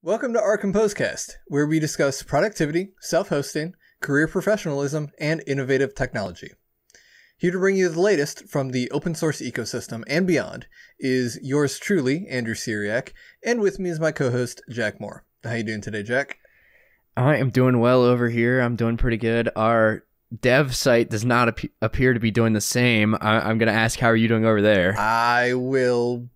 Welcome to OurComposeCast, where we discuss productivity, self hosting, career professionalism, and innovative technology. Here to bring you the latest from the open source ecosystem and beyond is yours truly, Andrew Syriac, and with me is my co host, Jack Moore. How are you doing today, Jack? I am doing well over here. I'm doing pretty good. Our dev site does not ap- appear to be doing the same. I- am going to ask, how are you doing over there? I will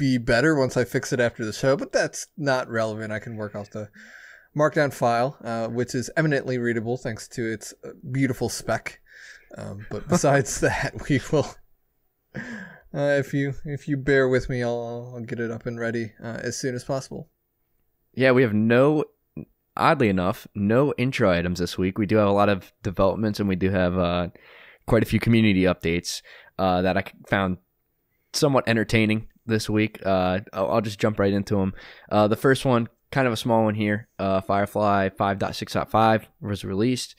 be better once I fix it after the show, but that's not relevant. I can work off the markdown file, uh, which is eminently readable thanks to its uh, beautiful spec. Um, but besides that, we will. Uh, if you if you bear with me, I'll, I'll get it up and ready uh, as soon as possible. Yeah, we have no. Oddly enough, no intro items this week. We do have a lot of developments, and we do have uh, quite a few community updates uh, that I found somewhat entertaining this week. Uh, I'll, I'll, just jump right into them. Uh, the first one, kind of a small one here. Uh, Firefly 5.6.5 was released.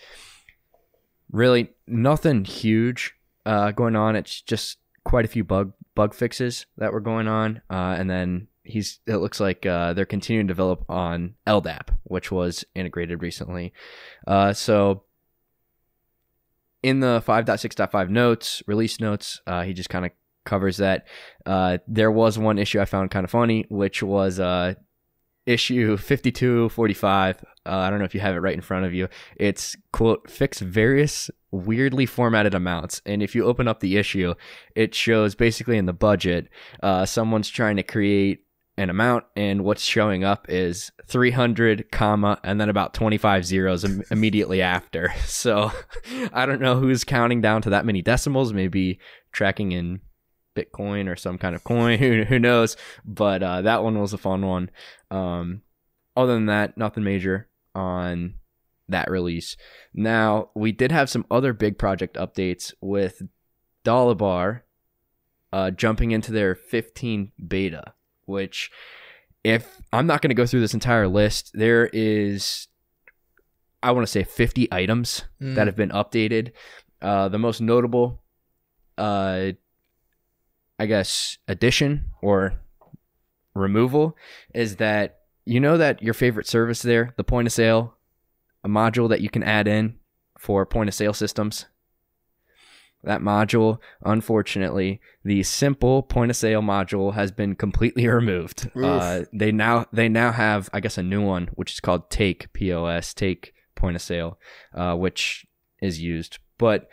Really, nothing huge uh, going on. It's just quite a few bug bug fixes that were going on, uh, and then he's. It looks like uh, they're continuing to develop on LDAP, which was integrated recently. so in the 5.6.5 notes, release notes, uh, he just kind of covers that. Uh, there was one issue I found kind of funny, which was uh, issue 5245. Uh, I don't know if you have it right in front of you. It's quote, fix various weirdly formatted amounts. And if you open up the issue, it shows basically in the budget, uh, someone's trying to create an amount and what's showing up is 300 comma and then about 25 zeros Im- immediately after so i don't know who's counting down to that many decimals maybe tracking in Bitcoin or some kind of coin. who, who knows? But uh, that one was a fun one. Um, other than that, nothing major on that release. Now, we did have some other big project updates with Dolibarr uh, jumping into their 15 beta, which, if I'm not going to go through this entire list, there is, I want to say, 50 items mm. that have been updated. Uh, the most notable uh, I guess, addition or removal is that you know that your favorite service there, the point of sale, a module that you can add in for point of sale systems. That module, unfortunately, the simple point of sale module has been completely removed. Uh, they now they now have, I guess, a new one which is called Take POS, Take Point of Sale, uh, which is used. But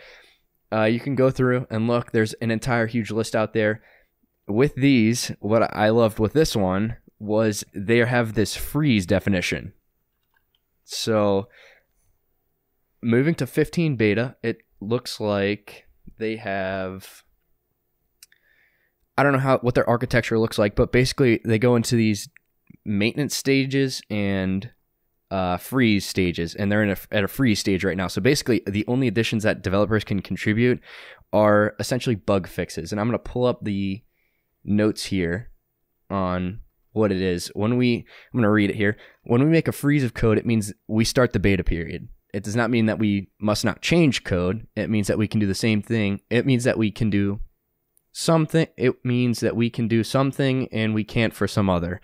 uh, you can go through and look. There's an entire huge list out there. With these, what I loved with this one was they have this freeze definition. So moving to 15 beta, it looks like they have I don't know how what their architecture looks like, but basically they go into these maintenance stages and uh, freeze stages, and they're in a, at a freeze stage right now. So basically, the only additions that developers can contribute are essentially bug fixes. And I'm going to pull up the notes here on what it is. When we, I'm going to read it here. When we make a freeze of code, it means we start the beta period. It does not mean that we must not change code. It means that we can do the same thing. It means that we can do something. It means that we can do something and we can't for some other.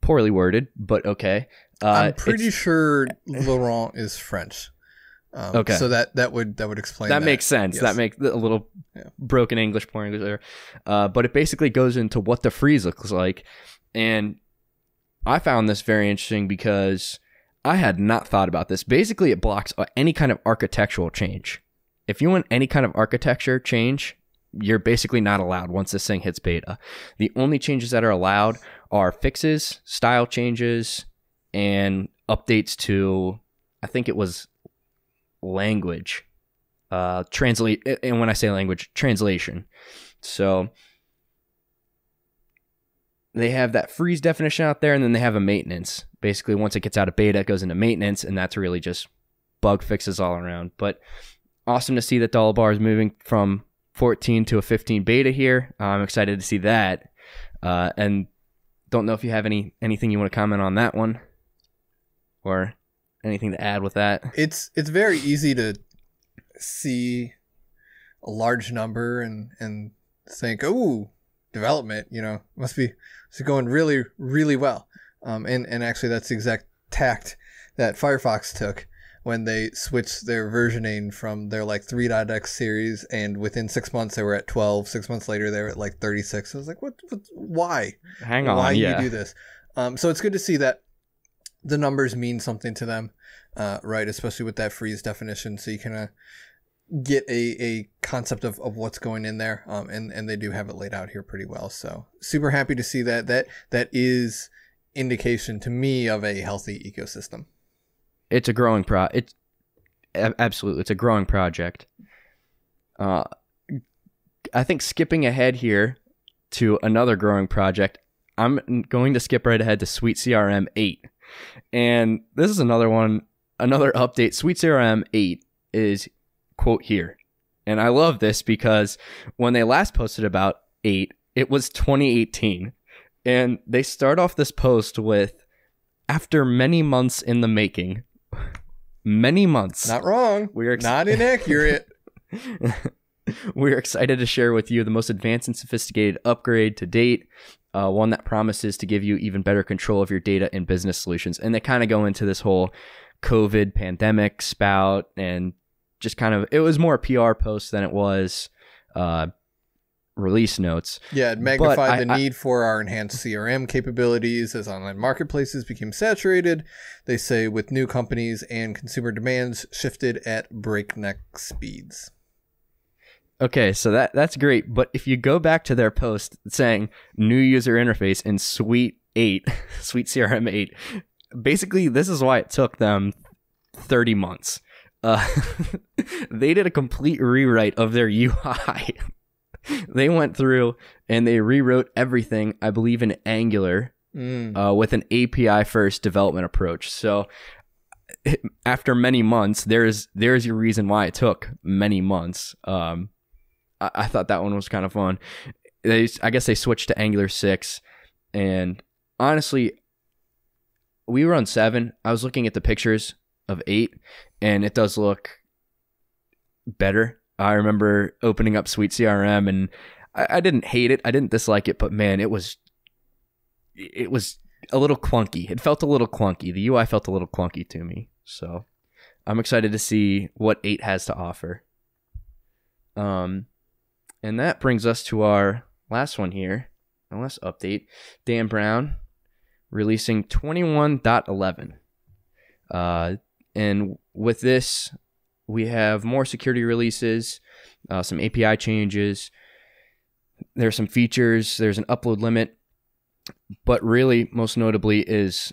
Poorly worded, but okay. Uh, I'm pretty sure Laurent is French. Um, okay, so that that would that would explain that, that. makes sense. Yes. That makes a little yeah. broken English, poor English there, uh, but it basically goes into what the freeze looks like, and I found this very interesting because I had not thought about this. Basically, it blocks any kind of architectural change. If you want any kind of architecture change, you're basically not allowed once this thing hits beta. The only changes that are allowed are fixes, style changes, and updates to I think it was language. Uh translate and when I say language, translation. So they have that freeze definition out there and then they have a maintenance. Basically once it gets out of beta, it goes into maintenance and that's really just bug fixes all around. But awesome to see that Dolibarr is moving from 14 to a 15 beta here. Uh, I'm excited to see that. Uh, and don't know if you have any anything you want to comment on that one or anything to add with that? It's it's very easy to see a large number and and think, oh, development, you know, must be be going really really well. Um, and and actually, that's the exact tact that Firefox took when they switched their versioning from their like 3.x series, and within six months they were at 12. Six months later they were at like 36. I was like, what? what why? Hang on, why yeah. you do this? Um, so it's good to see that the numbers mean something to them, uh, right? Especially with that freeze definition, so you can uh, get a, a concept of, of what's going in there, um, and and they do have it laid out here pretty well. So super happy to see that. That that is indication to me of a healthy ecosystem. it's a growing pro it's absolutely it's a growing project uh i think skipping ahead here to another growing project i'm going to skip right ahead to Suite CRM 8 and this is another one another update. Suite CRM 8 is quote here. And i love this because when they last posted about 8 it was 2018 and they start off this post with after many months in the making. Many months. Not wrong. we're ex- Not inaccurate. we're excited to share with you the most advanced and sophisticated upgrade to date uh, one that promises to give you even better control of your data and business solutions and they kind of go into this whole covid pandemic spout and just kind of it was more a pr post than it was uh, release notes Yeah, it magnified I- the I- need for our enhanced CRM capabilities as online marketplaces became saturated. They say with new companies and consumer demands shifted at breakneck speeds. Okay, so that that's great, but if you go back to their post saying new user interface in Suite 8, Suite CRM 8, basically this is why it took them 30 months. Uh, they did a complete rewrite of their UI. they went through and they rewrote everything, I believe in Angular, Mm. uh, with an API first development approach. So after many months, there's there's your reason why it took many months. Um, I, I thought that one was kind of fun. They, I guess they switched to Angular six, and honestly, we were on seven. I was looking at the pictures of eight, and it does look better. I remember opening up Suite CRM, and I, I didn't hate it. I didn't dislike it, but man, it was it was a little clunky. It felt a little clunky. The UI felt a little clunky to me. So I'm excited to see what 8 has to offer. Um, and that brings us to our last one here, last update. Dan Brown releasing 21.11. Uh, and with this, we have more security releases, uh, some API changes. There's some features. There's an upload limit but really most notably is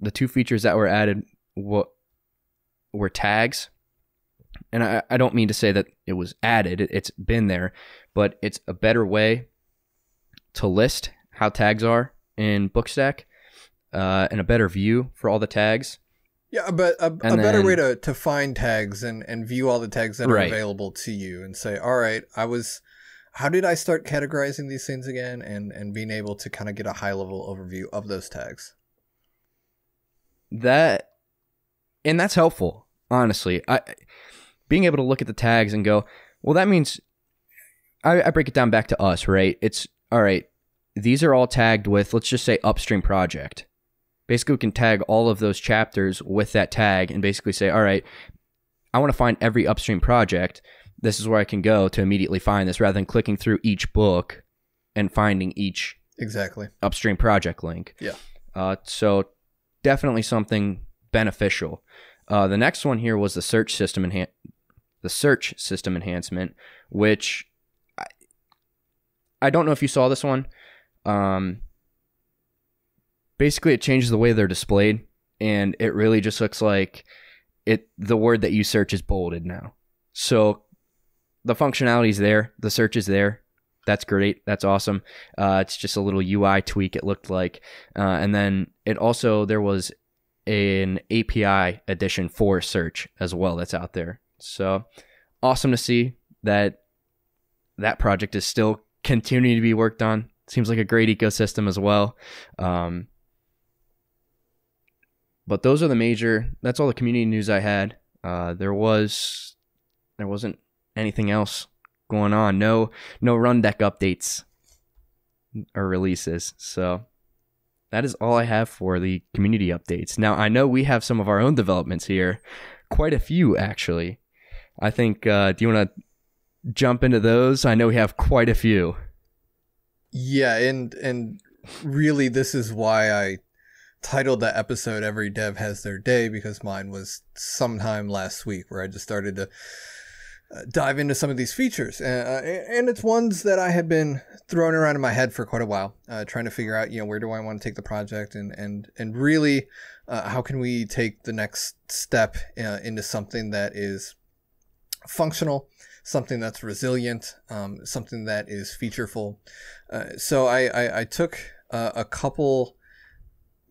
the two features that were added what were tags and I, I don't mean to say that it was added it's been there but it's a better way to list how tags are in bookstack uh, and a better view for all the tags Yeah, but a, a better then- way to, to find tags and, and view all the tags that Right. are available to you and say, all right, I was, how did I start categorizing these things again? And, and being able to kind of get a high level overview of those tags. that and that's helpful honestly i being able to look at the tags and go well that means I, I break it down back to us right it's all right these are all tagged with let's just say upstream project basically we can tag all of those chapters with that tag and basically say all right i want to find every upstream project this is where i can go to immediately find this rather than clicking through each book and finding each Exactly. upstream project link. Yeah. Uh, so definitely something beneficial. Uh, the next one here was the search system enhan- the search system enhancement, which I don't know if you saw this one. Um, basically, it changes the way they're displayed, and it really just looks like it. The word that you search is bolded now. So the functionality is there, the search is there. That's great. That's awesome. Uh, it's just a little UI tweak. It looked like, uh, and then it also there was an API addition for search as well that's out there. So awesome to see that that project is still continuing to be worked on. Seems like a great ecosystem as well. Um, but those are the major. That's all the community news I had. Uh, there was there wasn't anything else going on. No no Rundeck updates or releases. So that is all I have for the community updates. Now, I know we have some of our own developments here, quite a few actually. I think, uh, do you want to jump into those? I know we have quite a few. Yeah, and and really this is why I titled that episode Every Dev Has Their Day because mine was sometime last week where I just started to uh, dive into some of these features. Uh, and it's ones that I had been throwing around in my head for quite a while, uh, trying to figure out, you know, where do I want to take the project and, and, and really uh, how can we take the next step uh, into something that is functional, something that's resilient, um, something that is featureful. Uh, so I, I, I took a couple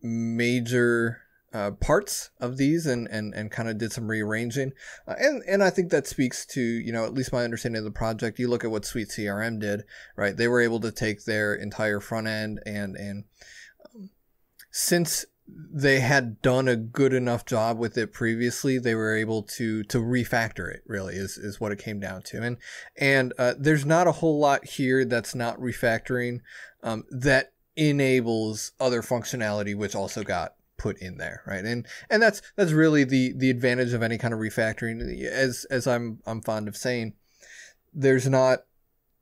major uh, parts of these and, and, and kind of did some rearranging. Uh, and, and I think that speaks to, you know, at least my understanding of the project. You look at what Suite CRM did, right? They were able to take their entire front end and, and um, since they had done a good enough job with it previously, they were able to, to refactor it really is, is what it came down to. And, and, uh, there's not a whole lot here that's not refactoring, um, that enables other functionality, which also got put in there, right? And and that's that's really the the advantage of any kind of refactoring. As as I'm I'm fond of saying, there's not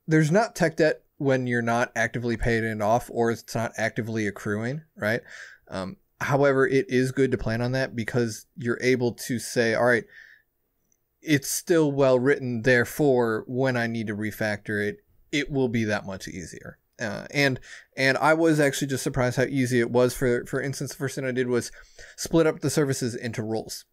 there's not tech debt when you're not actively paying it off or it's not actively accruing, right? Um, however, it is good to plan on that because you're able to say, all right, it's still well written. Therefore, when I need to refactor it, it will be that much easier. Uh, and and I was actually just surprised how easy it was. For for instance, the first thing I did was split up the services into roles,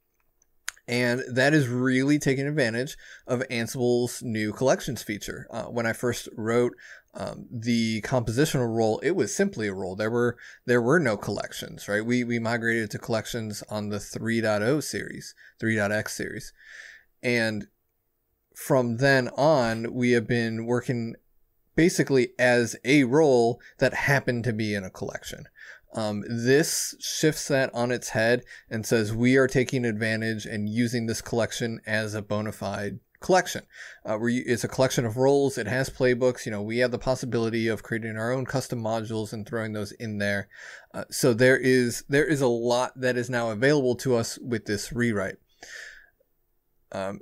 and that is really taking advantage of Ansible's new collections feature. Uh, when I first wrote um, the compositional role, it was simply a role. There were there were no collections, right? We we migrated to collections on the 3.0 series, 3.x series, and from then on, we have been working basically as a role that happened to be in a collection. Um, this shifts that on its head and says we are taking advantage and using this collection as a bona fide collection. Uh, it's a collection of roles. It has playbooks. You know, we have the possibility of creating our own custom modules and throwing those in there. Uh, so there is there is a lot that is now available to us with this rewrite. Um,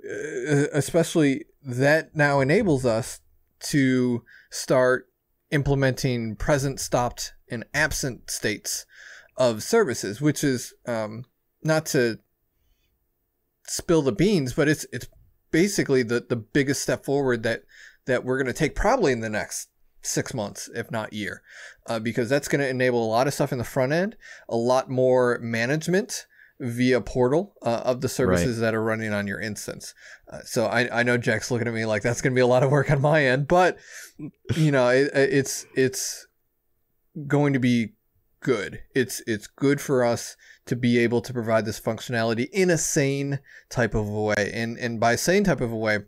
especially that now enables us to start implementing present, stopped, and absent states of services, which is um, not to spill the beans, but it's it's basically the the biggest step forward that that we're going to take probably in the next six months, if not year, uh, because that's going to enable a lot of stuff in the front end, a lot more management via portal uh, of the services right. that are running on your instance. Uh, so I, I know Jack's looking at me like that's going to be a lot of work on my end, but you know it, it's it's going to be good. It's it's good for us to be able to provide this functionality in a sane type of a way, and and by sane type of a way.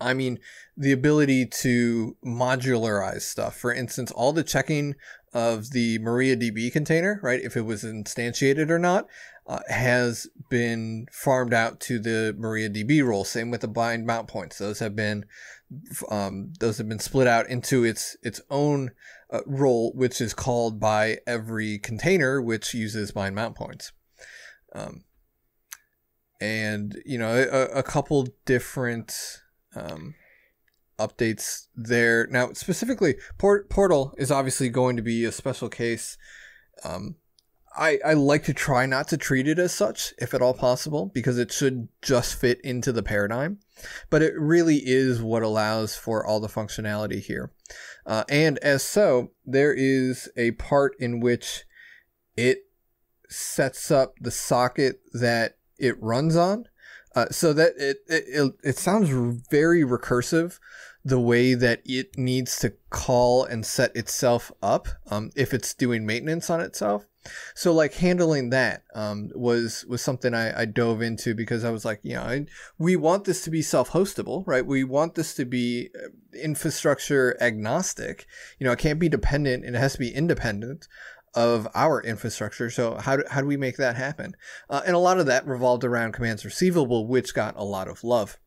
I mean, the ability to modularize stuff. For instance, all the checking of the MariaDB container, right? If it was instantiated or not, uh, has been farmed out to the MariaDB role. Same with the bind mount points; those have been um, those have been split out into its its own uh, role, which is called by every container which uses bind mount points. Um, and you know a, a couple different um, updates there. Now, specifically, Port- Portal is obviously going to be a special case. Um, I, I like to try not to treat it as such, if at all possible, because it should just fit into the paradigm. But it really is what allows for all the functionality here. Uh, and as so, there is a part in which it sets up the socket that it runs on. Uh, so that it, it it sounds very recursive, the way that it needs to call and set itself up um, if it's doing maintenance on itself. So like handling that um, was was something I, I, dove into because I was like, you know, I, we want this to be self-hostable, right? We want this to be uh, infrastructure agnostic. You know, it can't be dependent it has to be independent of our infrastructure. So how do, how do we make that happen? Uh, and a lot of that revolved around commands receivable, which got a lot of love.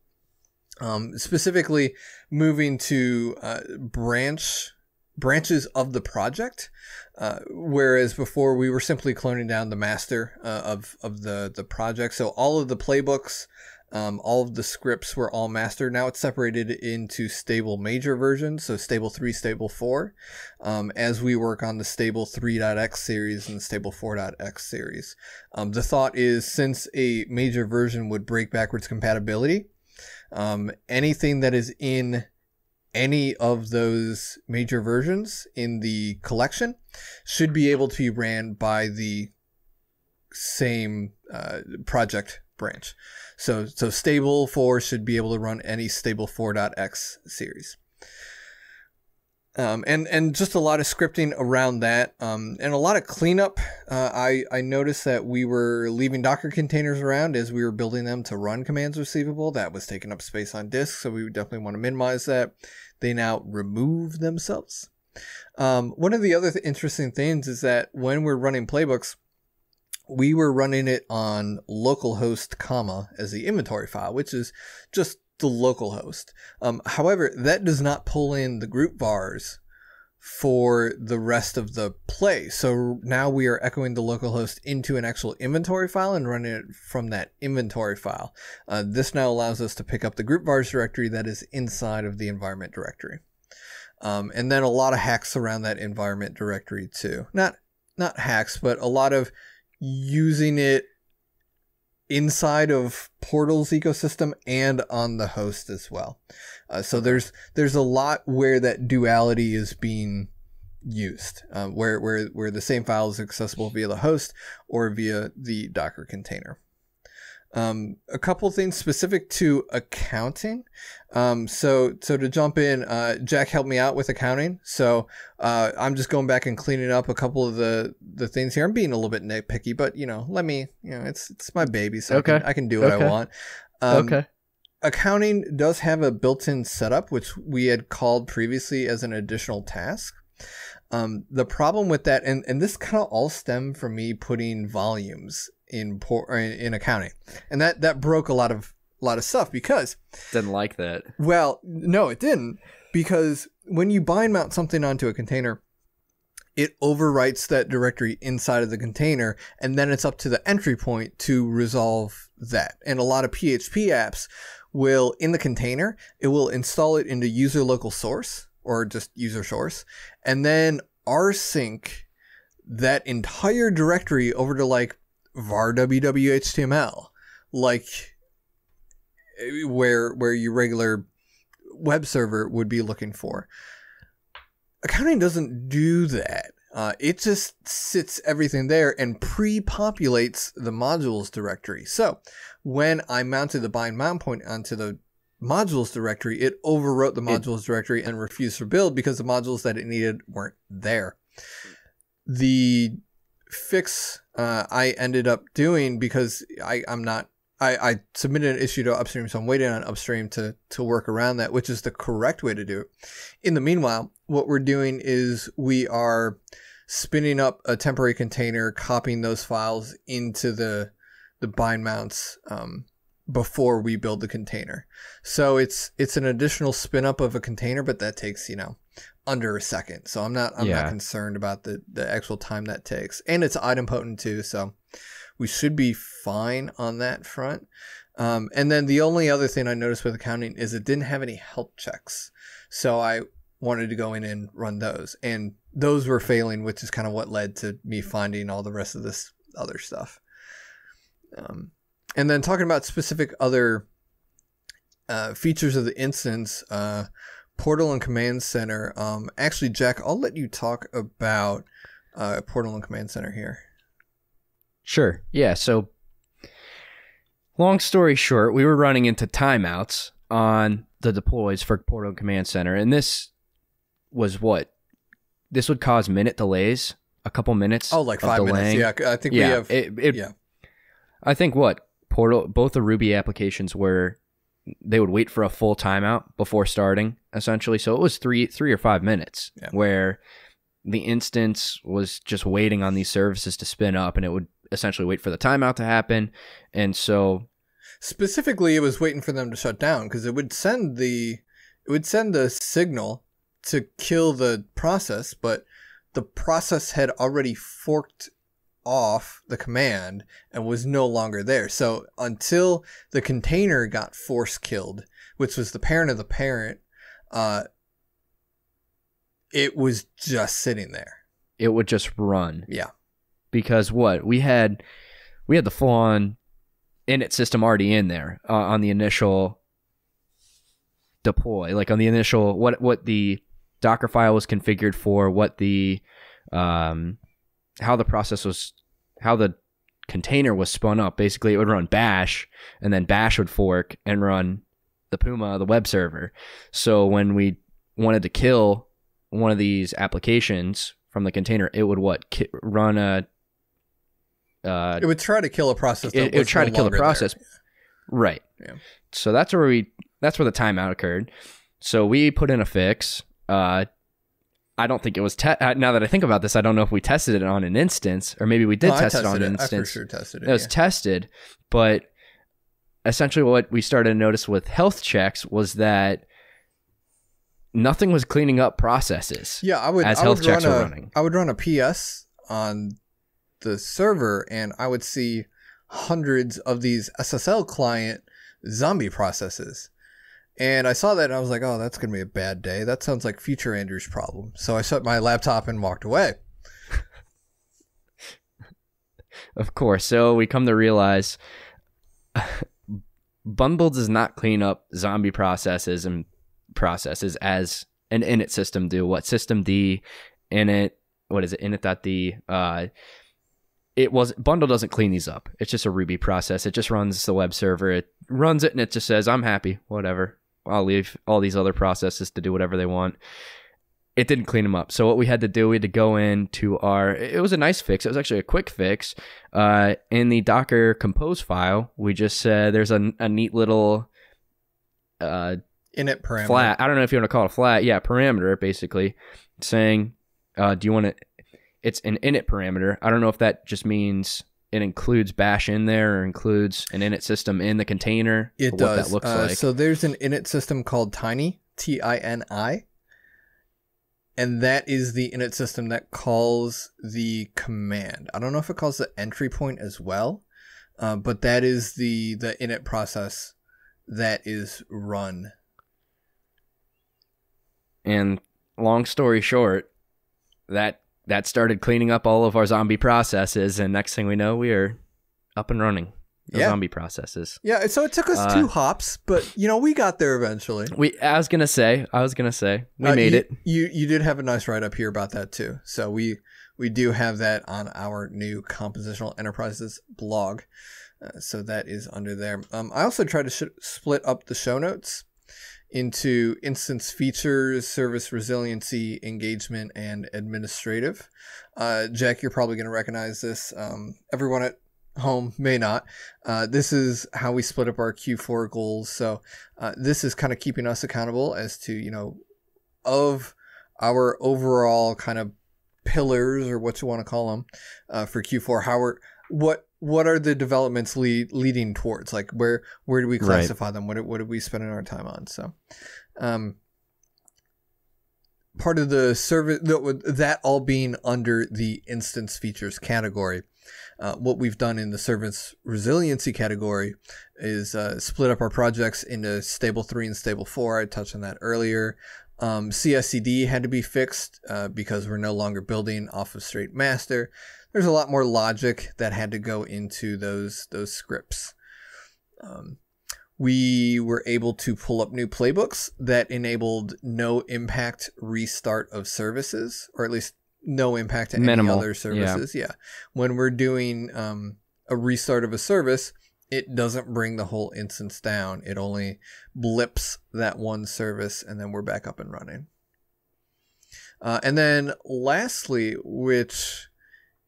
Um, specifically, moving to uh, branch branches of the project Uh, whereas before we were simply cloning down the master uh, of of the the project. So all of the playbooks, um, all of the scripts were all master. Now it's separated into stable major versions, so stable three, stable four. Um, as we work on the stable 3.x series and the stable 4.x series, um, the thought is since a major version would break backwards compatibility, um, anything that is in any of those major versions in the collection should be able to be ran by the same uh, project branch. So so stable 4 should be able to run any stable 4.x series. Um, and and just a lot of scripting around that, um, and a lot of cleanup. Uh, I I noticed that we were leaving Docker containers around as we were building them to run commands receivable. That was taking up space on disk, so we definitely want to minimize that. They now remove themselves. Um, one of the other th- interesting things is that when we're running playbooks, we were running it on localhost comma as the inventory file, which is just the local host. Um, however, that does not pull in the group vars for the rest of the play. So now we are echoing the localhost into an actual inventory file and running it from that inventory file. Uh, this now allows us to pick up the group vars directory that is inside of the environment directory. Um, and then a lot of hacks around that environment directory too. Not not hacks, but a lot of using it inside of Portal's ecosystem and on the host as well. Uh, so there's there's a lot where that duality is being used, um, where where where the same file is accessible via the host or via the Docker container. Um, a couple things specific to accounting. Um, so, so to jump in, uh, Jack helped me out with accounting. So, uh, I'm just going back and cleaning up a couple of the, the things here. I'm being a little bit nitpicky, but you know, let me, you know, it's, it's my baby. So okay. I, can, I can do what okay. I want. Um, okay. Accounting does have a built-in setup, which we had called previously as an additional task. Um, the problem with that, and, and this kind of all stemmed from me putting volumes in por- in accounting, and that that broke a lot of a lot of stuff because didn't like that. Well, no, it didn't because when you bind mount something onto a container, it overwrites that directory inside of the container, and then it's up to the entry point to resolve that. And a lot of PHP apps will in the container, it will install it into user local source or just user source, and then rsync that entire directory over to like var www.html, like where where your regular web server would be looking for. Accounting doesn't do that. Uh, it just sits everything there and pre-populates the modules directory. So when I mounted the bind mount point onto the modules directory, it overwrote the modules directory and refused to build because the modules that it needed weren't there. The fix uh, I ended up doing because I, I'm not I, I submitted an issue to upstream, so I'm waiting on upstream to to work around that, which is the correct way to do it. In the meanwhile, what we're doing is we are spinning up a temporary container, copying those files into the the bind mounts um, before we build the container. So it's it's an additional spin up of a container, but that takes you know under a second. So I'm not I'm yeah. not concerned about the the actual time that takes, and it's idempotent too. So we should be fine on that front. Um, and then the only other thing I noticed with accounting is it didn't have any health checks, so I wanted to go in and run those, and those were failing, which is kind of what led to me finding all the rest of this other stuff. Um, and then talking about specific other uh, features of the instance, uh, Portal and Command Center. Um, actually, Jack, I'll let you talk about uh, Portal and Command Center here. Sure. Yeah. So, long story short, we were running into timeouts on the deploys for Portal and Command Center, and this was what this would cause minute delays, a couple minutes. Oh, like five delaying. minutes. Yeah, I think yeah, we have. It, it, yeah, I think what Portal, both the Ruby applications were they would wait for a full timeout before starting essentially so it was three three or five minutes yeah. where the instance was just waiting on these services to spin up and it would essentially wait for the timeout to happen and so specifically it was waiting for them to shut down because it would send the it would send the signal to kill the process but the process had already forked off the command and was no longer there. So until the container got force killed, which was the parent of the parent, uh, it was just sitting there. It would just run. Yeah. Because what we had, we had the full on init system already in there uh, on the initial deploy, like on the initial what what the Docker file was configured for, what the um, how the process was, how the container was spun up. Basically, it would run Bash, and then Bash would fork and run the Puma, the web server. So when we wanted to kill one of these applications from the container, it would what ki- run a. Uh, It would try to kill a process. That it, it would try no to kill the longer there. process. Right. Yeah. So that's where we that's where the timeout occurred. So we put in a fix. Uh, I don't think it was te- uh, now that I think about this, I don't know if we tested it on an instance or maybe we did No, test it on an instance. I sure tested it. It was yeah. tested, but essentially what we started to notice with health checks was that nothing was cleaning up processes. Yeah, I would. as I health would checks run were running. I would run a PS on the server, and I would see hundreds of these SSL client zombie processes. And I saw that, and I was like, "Oh, that's gonna be a bad day. That sounds like future Andrew's problem." So I shut my laptop and walked away. Of course. So we come to realize Bumble does not clean up zombie processes and processes as an init system do. What system D init what is it init.d uh it was bundle doesn't clean these up. It's just a Ruby process. It just runs the web server. It runs it and it just says I'm happy, whatever. I'll leave all these other processes to do whatever they want. It didn't clean them up. So what we had to do, we had to go into our. It was a nice fix. It was actually a quick fix. Uh, in the Docker compose file, we just said there's a, a neat little uh, Init parameter. flat. I don't know if you want to call it a flat. Yeah, parameter basically saying, uh, do you want to? It's an init parameter. I don't know if that just means it includes bash in there or includes an init system in the container. It does. What that looks Uh, like. So there's an init system called Tini, T I N I. And that is the init system that calls the command. I don't know if it calls the entry point as well, uh, but that is the, the init process that is run. And long story short, that that started cleaning up all of our zombie processes, and next thing we know, we are up and running. Yeah. zombie processes. Yeah, so it took us Uh, two hops, but you know we got there eventually. We, I was gonna say, I was gonna say, we Uh, made you, it. You you did have a nice write up here about that too. So we we do have that on our new Compositional Enterprises blog. Uh, so that is under there. Um, I also tried to sh- split up the show notes into instance features, service resiliency, engagement, and administrative. Uh, Jack, you're probably going to recognize this. Um, everyone at home may not. Uh, this is how we split up our Q4 goals. So uh, this is kind of keeping us accountable as to you know of our overall kind of pillars or what you want to call them uh, for Q4. How are what what are the developments lead, leading towards? Like where where do we Right. classify them? What what are we spending our time on? So, um, part of the service that that all being under the instance features category. Uh, what we've done in the service resiliency category is uh, split up our projects into stable three and stable four. I touched on that earlier. Um, CSCD had to be fixed uh, because we're no longer building off of straight master. There's a lot more logic that had to go into those those scripts. Um, we were able to pull up new playbooks that enabled no impact restart of services, or at least no impact to Minimal, any other services. Yeah. When we're doing um, a restart of a service, it doesn't bring the whole instance down. It only blips that one service, and then we're back up and running. Uh, and then lastly, which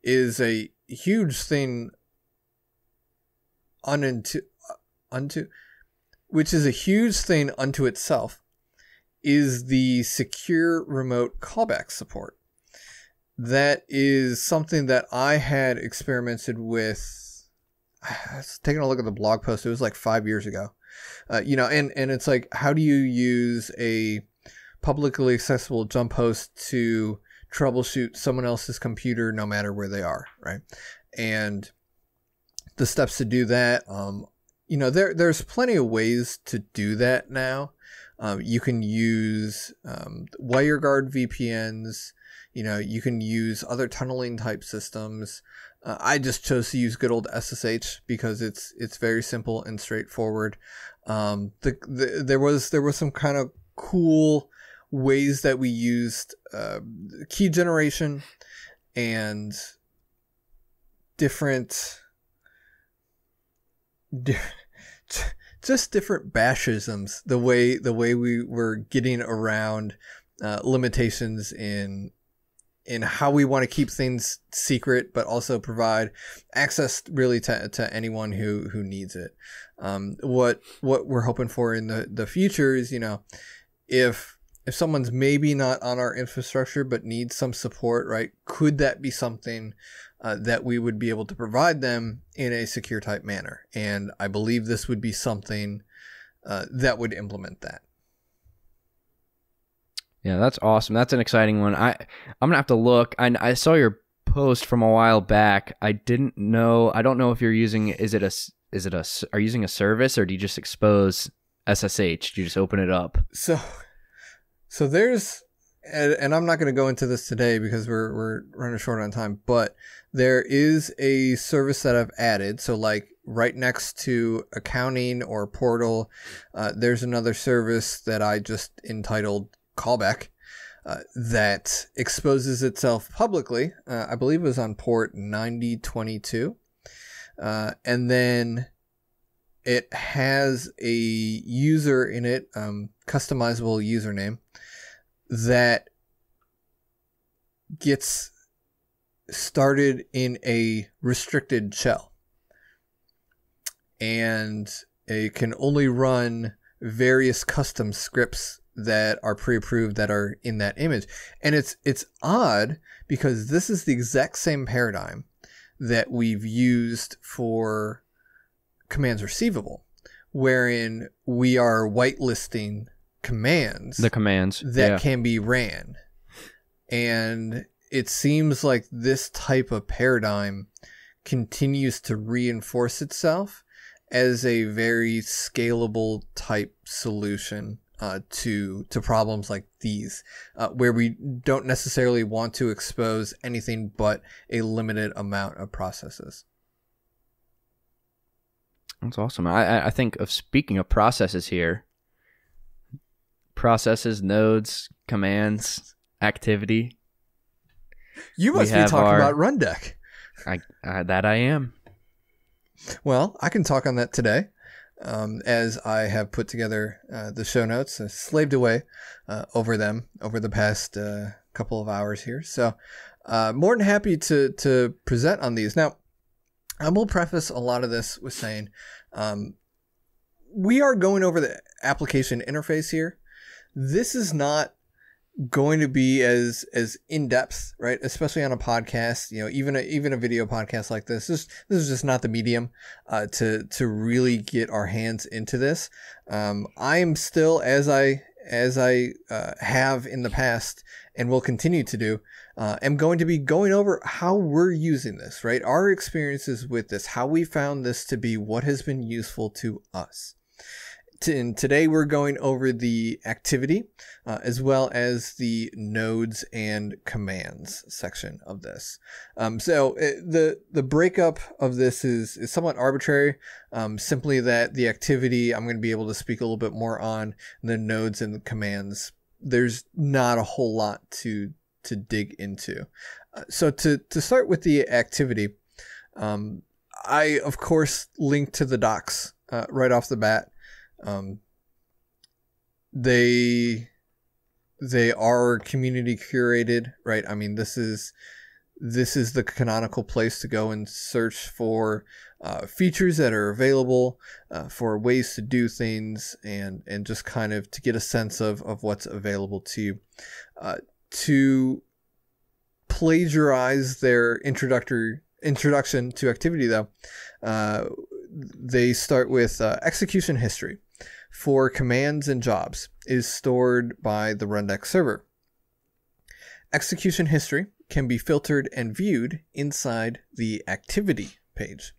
is a huge thing unto, unto which is a huge thing unto itself, is the secure remote callback support. That is something that I had experimented with. Taking a look at the blog post. It was like five years ago. Uh, you know, and, and it's like, how do you use a publicly accessible jump host to troubleshoot someone else's computer no matter where they are, right? And the steps to do that, um, you know, there there's plenty of ways to do that now. Um, you can use um, WireGuard VPNs. You know, you can use other tunneling type systems. Uh, I just chose to use good old SSH because it's it's very simple and straightforward. Um, the, the there was there was some kind of cool ways that we used uh, key generation and different di- just different bashisms the way the way we were getting around uh, limitations in in how we want to keep things secret, but also provide access really to, to anyone who, who needs it. Um, what what we're hoping for in the, the future is, you know, if if someone's maybe not on our infrastructure but needs some support, right? Could that be something uh, that we would be able to provide them in a secure type manner? And I believe this would be something uh, that would implement that. Yeah, that's awesome. That's an exciting one. I I'm gonna have to look. I I saw your post from a while back. I didn't know. I don't know if you're using. Is it a is it a are you using a service or do you just expose SSH? Do you just open it up? So, so there's, and, and I'm not going to go into this today because we're we're running short on time. But there is a service that I've added. So like right next to accounting or portal, uh, there's another service that I just entitled callback uh, that exposes itself publicly. Uh, I believe it was on port 9022. Uh, and then it has a user in it, um, customizable username that gets started in a restricted shell. And it can only run various custom scripts that are pre-approved that are in that image. And it's it's odd because this is the exact same paradigm that we've used for commands receivable, wherein we are whitelisting commands The commands that yeah. can be ran. And it seems like this type of paradigm continues to reinforce itself as a very scalable type solution uh, to to problems like these, uh, where we don't necessarily want to expose anything but a limited amount of processes. That's awesome. I I- think of speaking of processes here. Processes, nodes, commands, activity. You We must be talking our- about Rundeck. I, I that I am. Well, I can talk on that today, um, as I have put together uh, the show notes, uh, slaved away uh, over them over the past uh, couple of hours here. So, uh, more than happy to to present on these. Now, I will preface a lot of this with saying um, we are going over the application interface here. This is not going to be as as in depth, right? Especially on a podcast, you know, even a, even a video podcast like this. This this is just not the medium uh, to to really get our hands into this. Um, I am still as I as I uh, have in the past and will continue to do. Uh, am going to be going over how we're using this, right? Our experiences with this, how we found this to be what has been useful to us. And today we're going over the activity uh, as well as the nodes and commands section of this. Um, so uh, the the breakup of this is is somewhat arbitrary. Um, simply that the activity I'm going to be able to speak a little bit more on the nodes and the commands. There's not a whole lot to to dig into. Uh, so to to start with the activity, um, I of course link to the docs uh, right off the bat. Um, they they are community curated, right? I mean, this is this is the canonical place to go and search for uh, features that are available, uh, for ways to do things, and and just kind of to get a sense of of what's available to you. Uh, to plagiarize their introductory introduction to activity, though, uh, they start with uh, execution history for commands and jobs is stored by the Rundeck server. execution history can be filtered and viewed inside the activity page.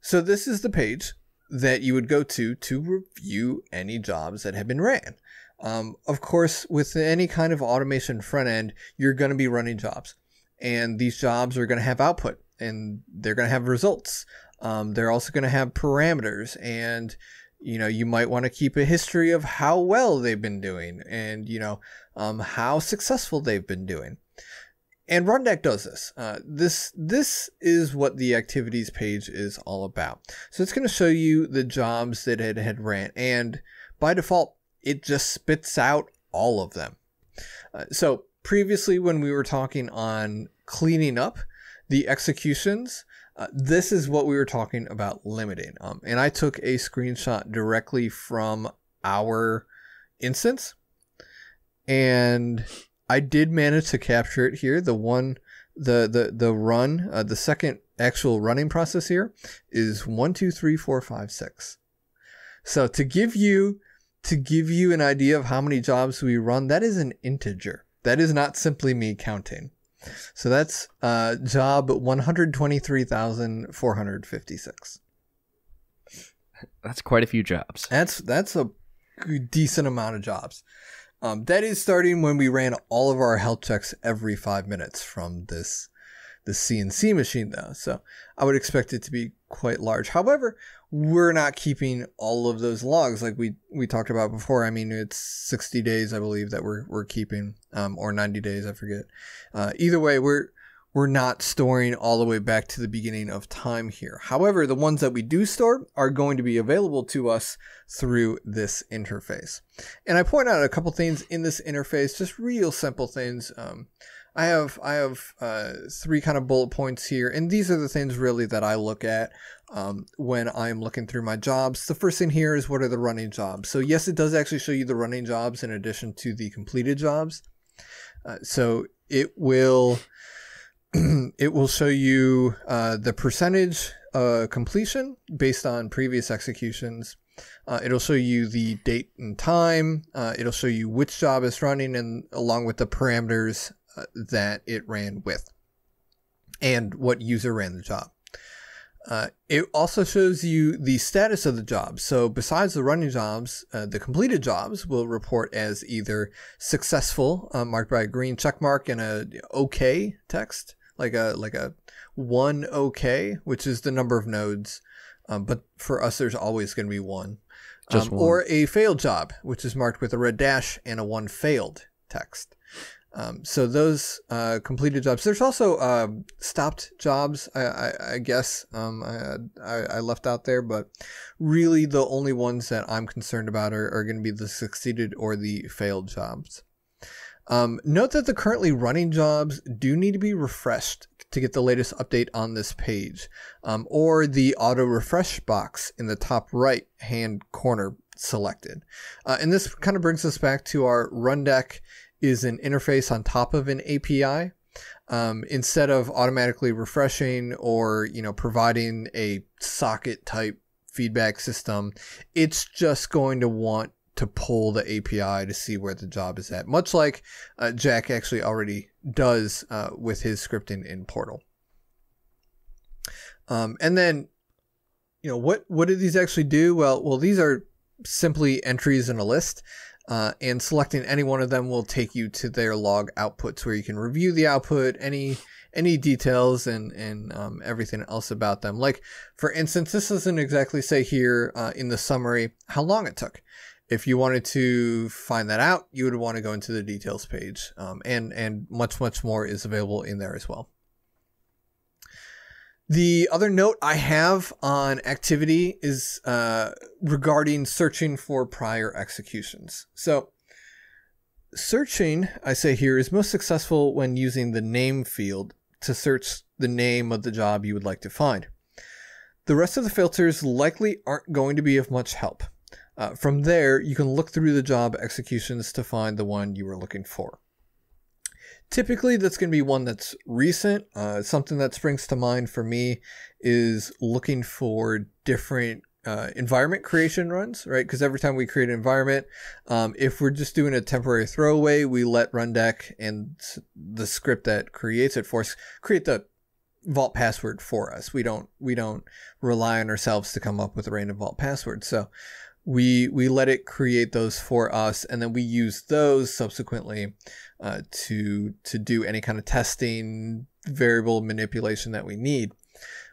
So this is the page that you would go to to review any jobs that have been ran. Um, of course, with any kind of automation front end, you're going to be running jobs, and these jobs are going to have output and they're going to have results. Um, they're also going to have parameters, and you know you might want to keep a history of how well they've been doing, and you know um, how successful they've been doing. And Rundeck does this. Uh, this this is what the activities page is all about. So it's going to show you the jobs that it had ran, and by default, it just spits out all of them. Uh, so previously, when we were talking on cleaning up the executions, uh, this is what we were talking about limiting. Um, and I took a screenshot directly from our instance, and I did manage to capture it here. The one, the the the run, uh, the second actual running process here is one, two, three, four, five, six. So to give you to give you an idea of how many jobs we run, that is an integer. That is not simply me counting. So that's uh, job one hundred twenty three thousand four hundred fifty six. That's quite a few jobs. That's that's a decent amount of jobs. Um, that is starting when we ran all of our health checks every five minutes from this the CNC machine though. So I would expect it to be quite large. However, we're not keeping all of those logs like we we talked about before. I mean, it's 60 days, I believe, that we're we're keeping, um, or 90 days, I forget. Uh, either way, we're we're not storing all the way back to the beginning of time here. However, the ones that we do store are going to be available to us through this interface. And I point out a couple things in this interface, just real simple things. Um, I have I have uh, three kind of bullet points here, and these are the things really that I look at um, when I'm looking through my jobs. The first thing here is what are the running jobs. So yes, it does actually show you the running jobs in addition to the completed jobs. Uh, so it will it will show you uh, the percentage uh, completion based on previous executions. Uh, it'll show you the date and time. Uh, it'll show you which job is running and along with the parameters that it ran with and what user ran the job. Uh, it also shows you the status of the job. So besides the running jobs, uh, the completed jobs will report as either successful, uh, marked by a green check mark and a OK text, like a like a one OK, which is the number of nodes. Um, but for us, there's always going to be one. Um, one. Or a failed job, which is marked with a red dash and a one failed text. Um, so those uh, completed jobs. There's also uh, stopped jobs, I, I, I guess um, I, I, left out there, but really the only ones that I'm concerned about are, are going to be the succeeded or the failed jobs. Um, note that the currently running jobs do need to be refreshed to get the latest update on this page, um, or the auto refresh box in the top right hand corner selected. Uh, and this kind of brings us back to our Rundeck is an interface on top of an API. Um, instead of automatically refreshing or you know providing a socket type feedback system, it's just going to want to pull the API to see where the job is at, much like uh, Jack actually already does uh, with his scripting in Portal. Um, and then, you know, what what do these actually do? Well, well, these are simply entries in a list. Uh, and selecting any one of them will take you to their log outputs where you can review the output, any any details and and um, everything else about them. Like for instance, this doesn't exactly say here uh, in the summary how long it took. If you wanted to find that out, you would want to go into the details page, um, and and much much more is available in there as well. The other note I have on activity is uh, regarding searching for prior executions. So, searching, I say here, is most successful when using the name field to search the name of the job you would like to find. The rest of the filters likely aren't going to be of much help. Uh, from there, you can look through the job executions to find the one you were looking for. Typically, that's going to be one that's recent. Uh, something that springs to mind for me is looking for different uh, environment creation runs, right? Because every time we create an environment, um, if we're just doing a temporary throwaway, we let Rundeck and the script that creates it for us create the vault password for us. We don't we don't rely on ourselves to come up with a random vault password. So we we let it create those for us, and then we use those subsequently uh, to to do any kind of testing, variable manipulation that we need.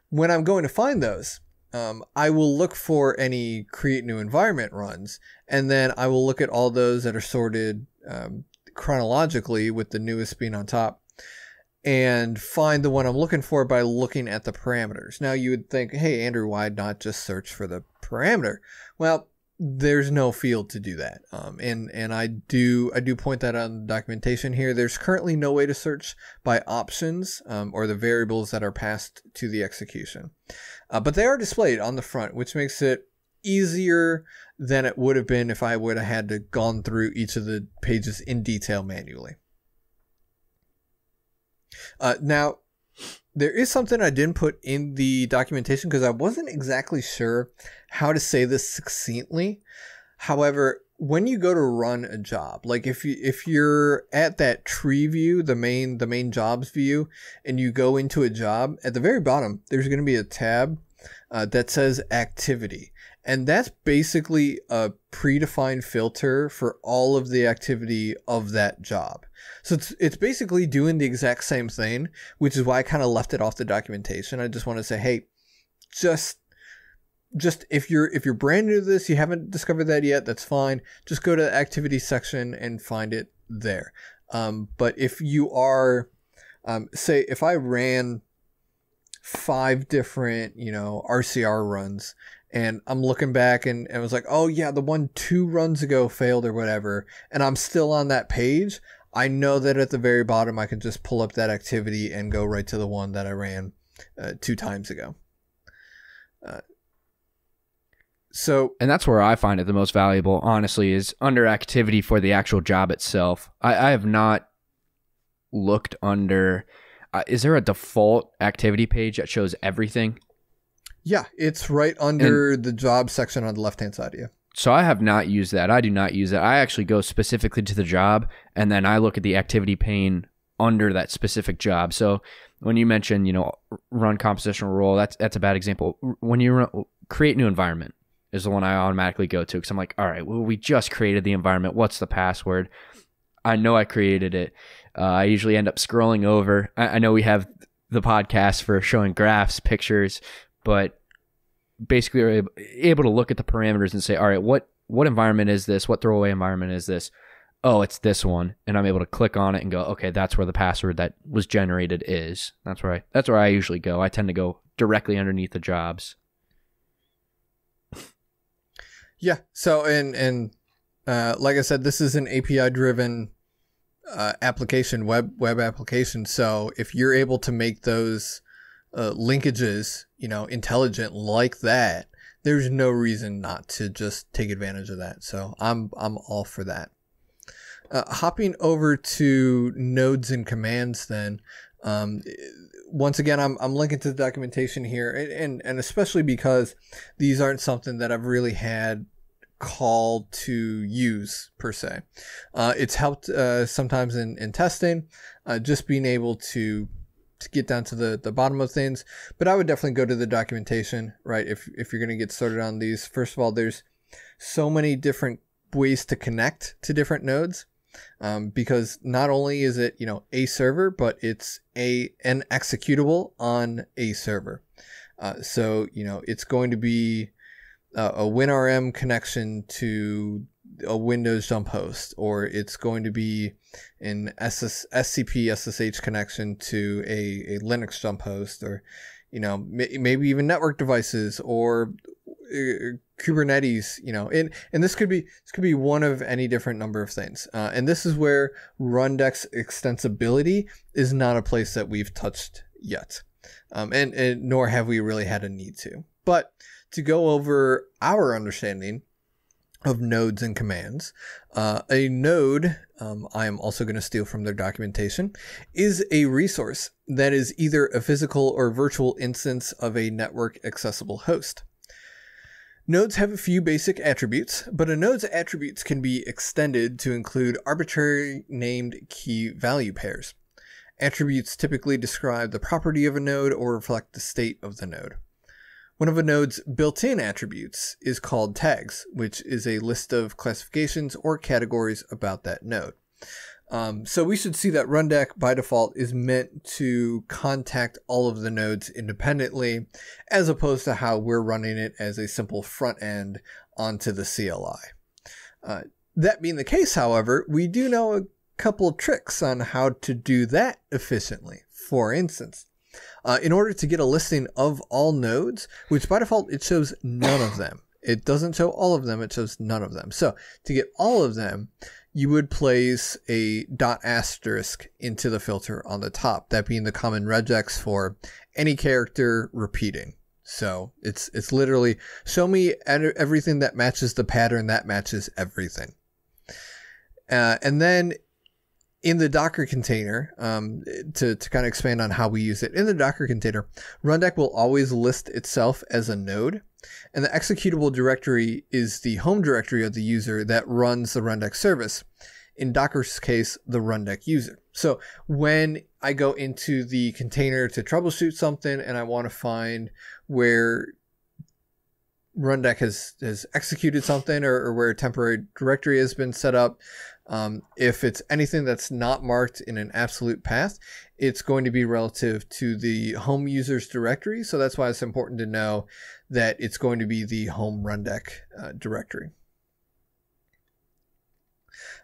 When I'm going to find those, um, I will look for any create new environment runs, and then I will look at all those that are sorted um, chronologically with the newest being on top and find the one I'm looking for by looking at the parameters. Now you would think, hey Andrew, why not just search for the parameter? Well, there's no field to do that. Um, and and I do I do point that out in the documentation here. There's currently no way to search by options um, or the variables that are passed to the execution, uh, but they are displayed on the front, which makes it easier than it would have been if I would have had to gone through each of the pages in detail manually. Uh, now, there is something I didn't put in the documentation because I wasn't exactly sure how to say this succinctly. However, when you go to run a job, like if you if you're at that tree view, the main the main jobs view, and you go into a job, at the very bottom there's going to be a tab uh, that says activity, and that's basically a predefined filter for all of the activity of that job. So it's it's basically doing the exact same thing, which is why I kind of left it off the documentation. I just want to say, hey, just just if you're if you're brand new to this, you haven't discovered that yet, that's fine. Just go to the activity section and find it there. Um, but if you are, um, say, if I ran five different, you know, RCR runs, and I'm looking back and, and was like, oh yeah, the one two runs ago failed or whatever, and I'm still on that page. I know that at the very bottom I can just pull up that activity and go right to the one that I ran uh, two times ago. Uh, so and that's where I find it the most valuable, honestly, is under activity for the actual job itself. I, I have not looked under. Uh, is there a default activity page that shows everything? Yeah, it's right under and, the job section on the left hand side of you. So I have not used that. I do not use that. I actually go specifically to the job and then I look at the activity pane under that specific job. So when you mention, you know, run compositional role, that's that's a bad example. When you run, create new environment, is the one I automatically go to because I'm like, all right, well, we just created the environment. What's the password? I know I created it. Uh, I usually end up scrolling over. I, I know we have the podcast for showing graphs, pictures, but basically are able to look at the parameters and say, all right, what what environment is this? What throwaway environment is this? Oh, it's this one, and I'm able to click on it and go, okay, that's where the password that was generated is. That's where I that's where I usually go. I tend to go directly underneath the jobs. Yeah. So and and uh, like I said, this is an API driven uh, application, web web application. So if you're able to make those uh, linkages, you know, intelligent like that, there's no reason not to just take advantage of that. So I'm I'm all for that. Uh, hopping over to nodes and commands, then. Um, once again, I'm, I'm linking to the documentation here, and, and, and especially because these aren't something that I've really had called to use per se. Uh, it's helped uh, sometimes in, in testing, uh, just being able to to get down to the, the bottom of things. But I would definitely go to the documentation, right? If if you're going to get started on these, first of all, there's so many different ways to connect to different nodes um, because not only is it you know a server but it's a an executable on a server uh, so you know it's going to be uh, a WinRM connection to a Windows jump host, or it's going to be an SS, SCP SSH connection to a, a Linux jump host, or you know maybe even network devices or uh, Kubernetes, you know, and and this could be this could be one of any different number of things. Uh, and this is where Rundeck's extensibility is not a place that we've touched yet, um, and, and nor have we really had a need to. But to go over our understanding of nodes and commands. Uh, a node, um, I am also going to steal from their documentation, is a resource that is either a physical or virtual instance of a network accessible host. Nodes have a few basic attributes, but a node's attributes can be extended to include arbitrary named key value pairs. Attributes typically describe the property of a node or reflect the state of the node. One of a node's built in attributes is called tags, which is a list of classifications or categories about that node. Um, so we should see that Rundeck by default is meant to contact all of the nodes independently, as opposed to how we're running it as a simple front end onto the CLI. Uh, that being the case, however, we do know a couple of tricks on how to do that efficiently. For instance, uh, in order to get a listing of all nodes, which by default it shows none of them. It doesn't show all of them, it shows none of them. So to get all of them, you would place a dot asterisk into the filter on the top, that being the common regex for any character repeating. So it's it's literally show me everything that matches the pattern that matches everything. Uh, and then in the Docker container, um, to, to kind of expand on how we use it, in the Docker container, Rundeck will always list itself as a node. And the executable directory is the home directory of the user that runs the Rundeck service. In Docker's case, the Rundeck user. So when I go into the container to troubleshoot something and I want to find where Rundeck has, has executed something or, or where a temporary directory has been set up, um, if it's anything that's not marked in an absolute path, it's going to be relative to the home users directory. So that's why it's important to know that it's going to be the home rundeck uh, directory.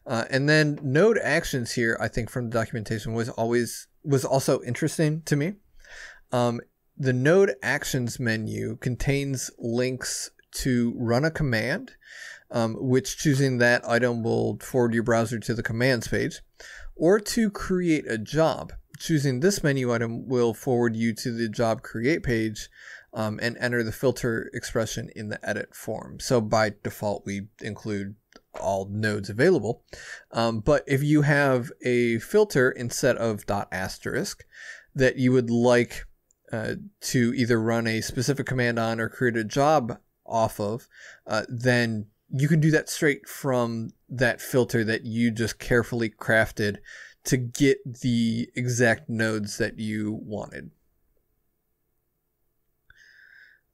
Uh, and then node actions here, I think from the documentation was always was also interesting to me. Um, the node actions menu contains links to run a command um, which choosing that item will forward your browser to the commands page, or to create a job. Choosing this menu item will forward you to the job create page um, and enter the filter expression in the edit form. So by default, we include all nodes available. Um, but if you have a filter instead of dot asterisk that you would like uh, to either run a specific command on or create a job off of, uh, then you can do that straight from that filter that you just carefully crafted to get the exact nodes that you wanted.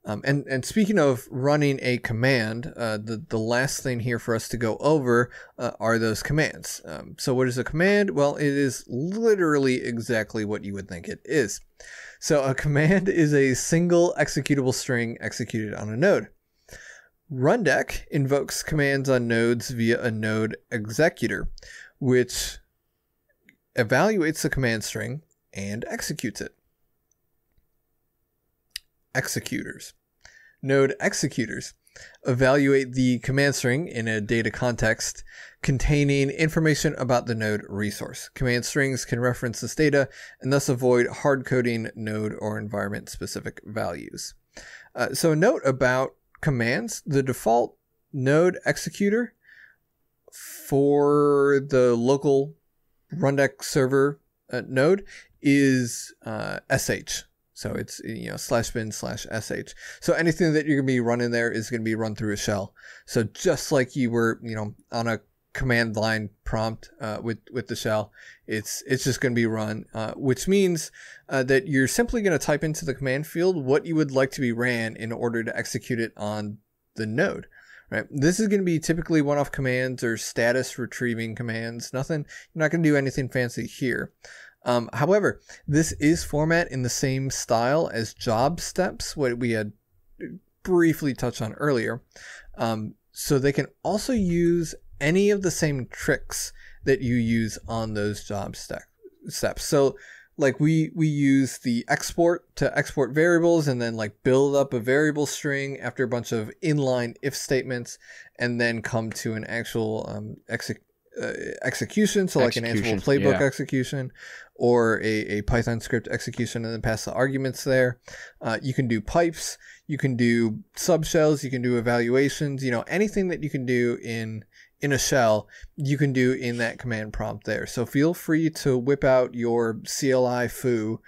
Um, and, and speaking of running a command, uh, the, the last thing here for us to go over uh, are those commands. Um, so, what is a command? Well, it is literally exactly what you would think it is. So, a command is a single executable string executed on a node. Rundeck invokes commands on nodes via a node executor, which evaluates the command string and executes it. Executors. Node executors evaluate the command string in a data context containing information about the node resource. Command strings can reference this data and thus avoid hard coding node or environment specific values. Uh, so, a note about commands, the default node executor for the local Rundeck server uh, node is uh, sh. So it's you know slash bin slash sh. So anything that you're gonna be running there is gonna be run through a shell. So just like you were you know on a command line prompt uh, with with the shell, it's it's just going to be run, uh, which means uh, that you're simply going to type into the command field what you would like to be ran in order to execute it on the node. Right. This is going to be typically one-off commands or status retrieving commands. Nothing. You're not going to do anything fancy here. Um, however, this is format in the same style as job steps, what we had briefly touched on earlier. Um, so they can also use any of the same tricks that you use on those job step steps. So like we we use the export to export variables and then like build up a variable string after a bunch of inline if statements and then come to an actual um, exe- uh, execution. So like execution, an Ansible playbook yeah. execution or a, a python script execution and then pass the arguments there. Uh, you can do pipes. You can do subshells you can do evaluations. You know anything that you can do in in a shell you can do in that command prompt there. So feel free to whip out your CLI foo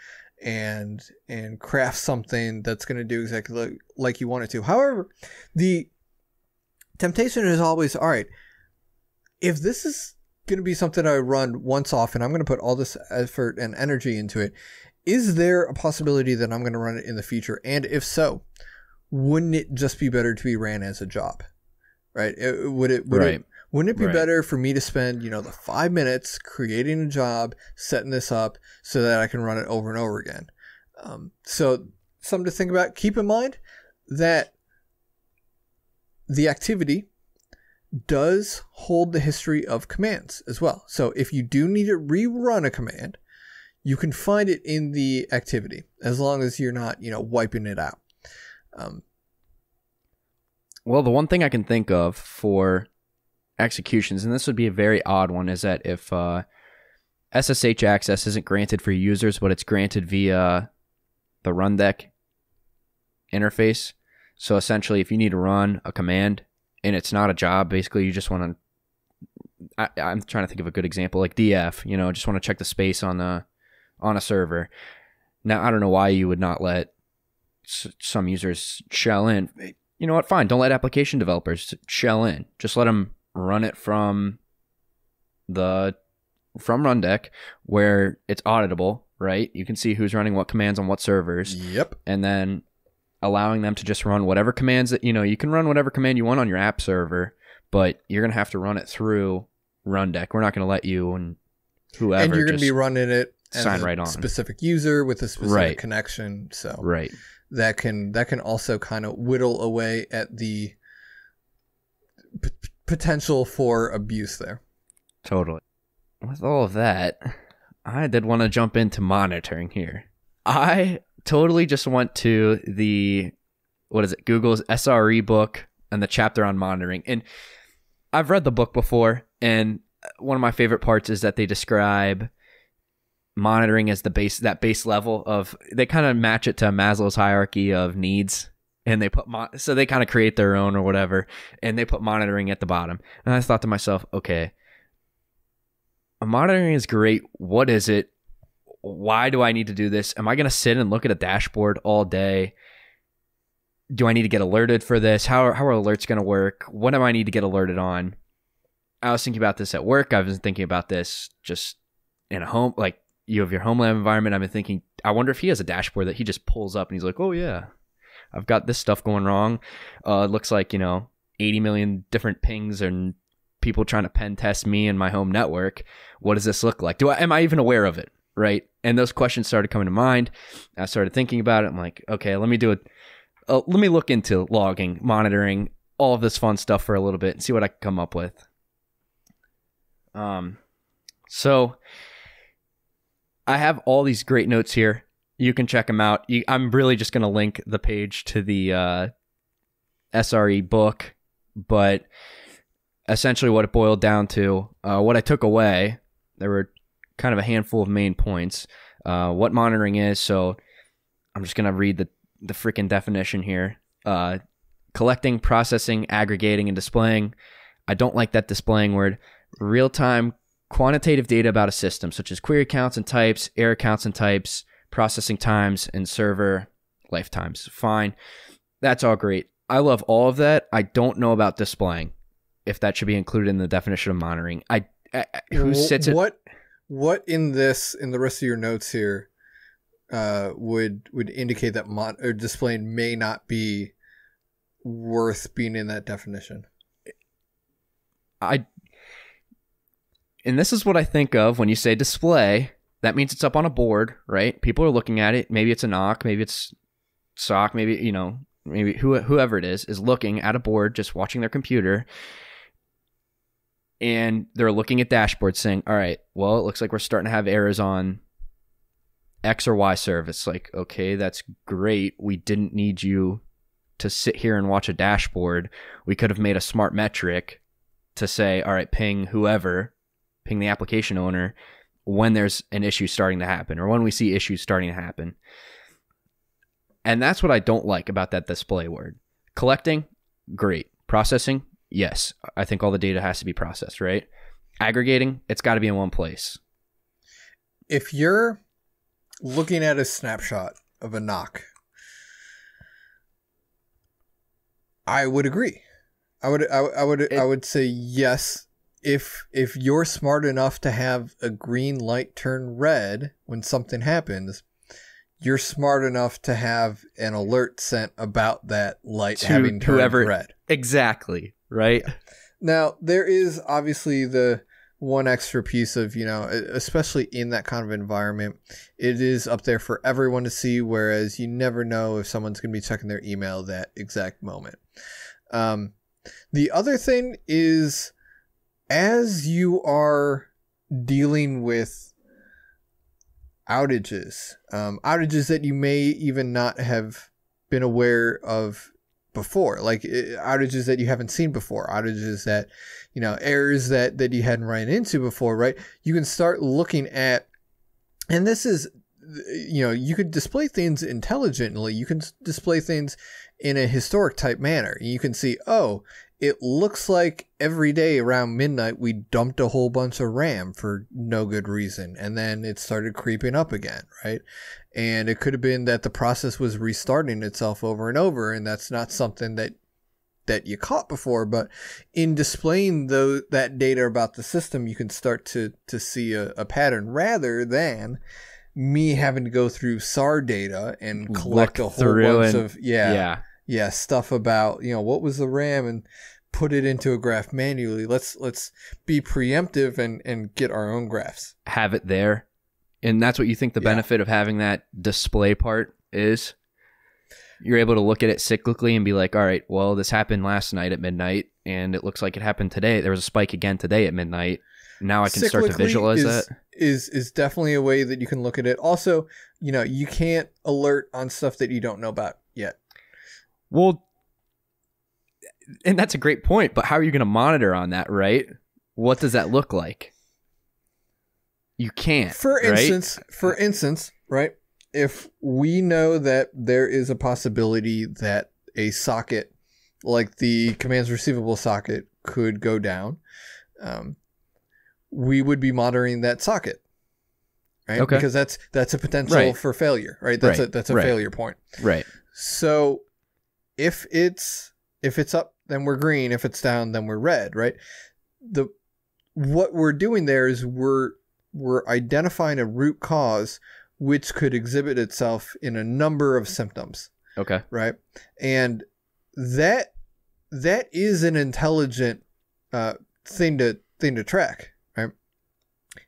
and and craft something that's going to do exactly like, like you want it to. However, the temptation is always all right. If this is going to be something I run once off, and I'm going to put all this effort and energy into it, is there a possibility that I'm going to run it in the future? And if so, wouldn't it just be better to be ran as a job? Right? It- would it? Would Right. it? Wouldn't it be Right. better for me to spend, you know, the five minutes creating a job, setting this up, so that I can run it over and over again? Um, so something to think about. Keep in mind that the activity does hold the history of commands as well. So if you do need to rerun a command, you can find it in the activity as long as you're not, you know, wiping it out. Um, Well, the one thing I can think of for executions, and this would be a very odd one, is that if uh, SSH access isn't granted for users, but it's granted via the Rundeck interface. So essentially, if you need to run a command and it's not a job, basically you just want to. I, I'm trying to think of a good example, like DF. You know, just want to check the space on the on a server. Now I don't know why you would not let s- some users shell in. You know what? Fine. Don't let application developers shell in. Just let them run it from the from Rundeck, where it's auditable. Right? You can see who's running what commands on what servers yep. and then allowing them to just run whatever commands that you know you can run whatever command you want on your app server but you're gonna have to run it through rundeck we're not gonna let you and whoever and you're going to be running it as sign a right on. specific user with a specific Right. connection. So right that can that can also kind of whittle away at the potential for abuse there. totally. With all of that i did want to jump into monitoring here. I totally just went to the what is it google's sre book and the chapter on monitoring. And i've read the book before and one of my favorite parts is that they describe monitoring as the base that base level of they kind of match it to maslow's hierarchy of needs and they put mon- so they kind of create their own or whatever and they put monitoring at the bottom. And i thought to myself okay monitoring is great. What is it? Why do i need to do this? Am i going to sit and look at a dashboard all day? Do i need to get alerted for this? How are, how are alerts going to work? What do i need to get alerted on? I was thinking about this at work. I was thinking about this just in a home like you have your homelab environment. I've been thinking i wonder if he has a dashboard that he just pulls up and he's like oh yeah i've got this stuff going wrong. Uh, it looks like you know 80 million different pings and people trying to pen test me and my home network. What does this look like? Do i am i even aware of it? Right? And those questions started coming to mind. I started thinking about it. I'm like okay let me do it. Uh, let me look into logging monitoring all of this fun stuff for a little bit and see what i can come up with. Um so i have all these great notes here you can check them out. You, i'm really just going to link the page to the uh, sre book but essentially what it boiled down to uh, what i took away there were kind of a handful of main points uh, what monitoring is. So i'm just going to read the, the freaking definition here. Uh, collecting processing aggregating and displaying. I don't like that displaying word. Real-time quantitative data about a system such as query counts and types error counts and types processing times and server lifetimes. Fine. That's all great. I love all of that. I don't know about displaying if that should be included in the definition of monitoring. I, I who sits it what what in this in the rest of your notes here uh, would would indicate that mon- or displaying may not be worth being in that definition. I and this is what I think of when you say display. That means it's up on a board, right? People are looking at it. Maybe it's a NOC, maybe it's SOC, maybe you know, maybe who, whoever it is is looking at a board, just watching their computer, and they're looking at dashboards, saying, "All right, well, it looks like we're starting to have errors on X or Y service." Like, okay, that's great. We didn't need you to sit here and watch a dashboard. We could have made a smart metric to say, all right, ping whoever, ping the application owner when there's an issue starting to happen or when we see issues starting to happen. And that's what I don't like about that display word. Collecting, great. Processing, yes. I think all the data has to be processed, right? Aggregating, it's got to be in one place. If you're looking at a snapshot of a NOC, I would agree. I would I, would- I would It- I would say yes if if you're smart enough to have a green light turn red when something happens. You're smart enough to have an alert sent about that light To having turned whoever- red. Exactly. Right. Now, there is obviously the one extra piece of, you know, especially in that kind of environment, it is up there for everyone to see, whereas you never know if someone's going to be checking their email that exact moment. Um, the other thing is, as you are dealing with outages, um, outages that you may even not have been aware of before, like uh, outages that you haven't seen before, outages that, you know, errors that that you hadn't run into before, right? You can start looking at, and this is, you know, you could display things intelligently. You can display things in a historic type manner. You can see, oh, it looks like every day around midnight we dumped a whole bunch of RAM for no good reason, and then it started creeping up again, right? And it could have been that the process was restarting itself over and over, and that's not something that that you caught before. But in displaying that data about the system, you can start to to see a, a pattern rather than me having to go through SAR data and collect Look a whole bunch and- of yeah, yeah. yeah stuff about you know what was the RAM and put it into a graph manually. Let's let's be preemptive and and get our own graphs. have it there. And that's what you think the Yeah. benefit of having that display part is. You're able to look at it cyclically and be like, all right, well, this happened last night at midnight, and it looks like it happened today. There was a spike again today at midnight. Now I can start to visualize is, that. Is is definitely a way that you can look at it. Also, you know, you can't alert on stuff that you don't know about yet. Well, and that's a great point, but how are you going to monitor on that, right? What does that look like? You can't. For right? instance, for instance, right? If we know that there is a possibility that a socket, like the commands receivable socket, could go down, um, we would be monitoring that socket, right? Okay. Because that's that's a potential Right. for failure, right? That's Right. a that's a Right. failure point. right. So if it's if it's up, then we're green. If it's down, then we're red, right? The what we're doing there is we're we're identifying a root cause which could exhibit itself in a number of symptoms, Okay. right? And that that is an intelligent uh, thing to thing to track, right?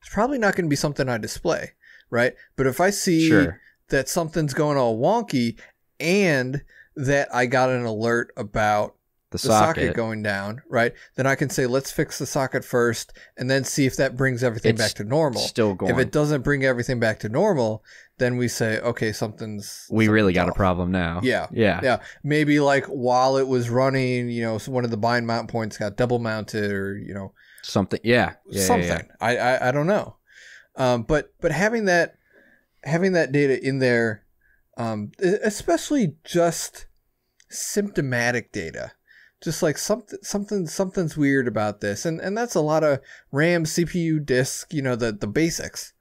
It's probably not going to be something I display, right? But if I see Sure. that something's going all wonky and that I got an alert about The, the socket. socket. going down, right? Then I can say, let's fix the socket first and then see if that brings everything It's back to normal. Still going. If it doesn't bring everything back to normal, then we say, okay, something's. we really got something's a problem now. Yeah. Yeah. Yeah. Maybe like while it was running, you know, one of the bind mount points got double mounted or, you know, Something. Yeah. Yeah, yeah, something. yeah. I, I I don't know. Um, but but having that having that data in there, um, especially just symptomatic data, just like something something something's weird about this, and and that's a lot of RAM, CPU, disk, you know, the the basics.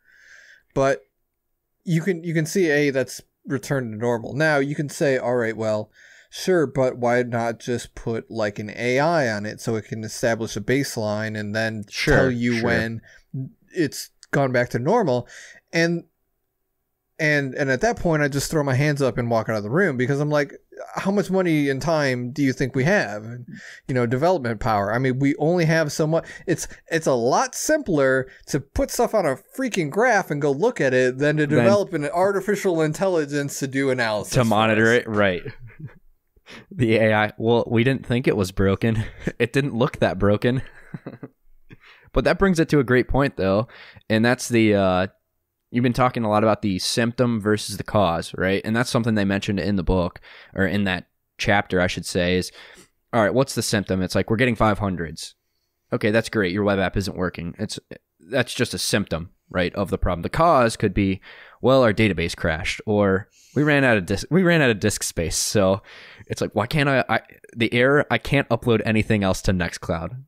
But you can you can see a that's returned to normal. Now you can say, all right, well. Sure, but why not just put like an AI on it so it can establish a baseline and then Sure, tell you sure. when it's gone back to normal and and and at that point i just throw my hands up and walk out of the room because i'm like how much money and time do you think we have and, you know development power i mean we only have so much it's it's a lot simpler to put stuff on a freaking graph and go look at it than to develop an artificial intelligence to do analysis To monitor us. it, right? the AI. Well, we didn't think it was broken. It didn't look that broken. but that brings it to a great point, though, and that's the. uh You've been talking a lot about the symptom versus the cause, right? And that's something they mentioned in the book or in that chapter, I should say, is all right, what's the symptom? It's like we're getting 500s. Okay, that's great. Your web app isn't working. It's that's just a symptom, right, of the problem. The cause could be, well, our database crashed or we ran out of disk we ran out of disk space. So it's like why can't I, I the error I can't upload anything else to Nextcloud.